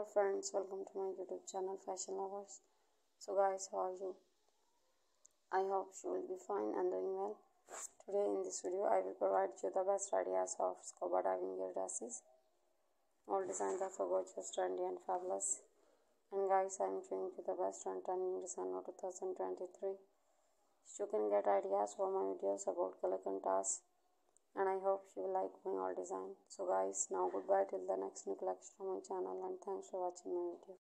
hello friends welcome to my youtube channel fashion lovers. So guys how are you? I hope you will be fine and doing well. Today in this video i will provide you the best ideas of scuba diving gear dresses. All designs are so gorgeous trendy and fabulous. And guys i'm showing you the best and trending design of 2023 you can get ideas for my videos about color contrast and I hope you will like my all design. So guys, now goodbye till the next new collection on my channel and thanks for watching my video.